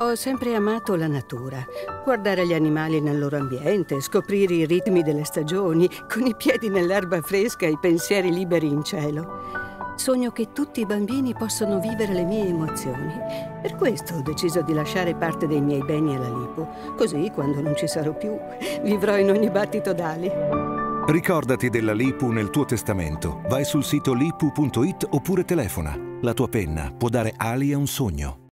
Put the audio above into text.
Ho sempre amato la natura. Guardare gli animali nel loro ambiente, scoprire i ritmi delle stagioni, con i piedi nell'erba fresca e i pensieri liberi in cielo. Sogno che tutti i bambini possano vivere le mie emozioni. Per questo ho deciso di lasciare parte dei miei beni alla Lipo. Così, quando non ci sarò più, vivrò in ogni battito d'ali. Ricordati della Lipu nel tuo testamento. Vai sul sito lipu.it oppure telefona. La tua penna può dare ali a un sogno.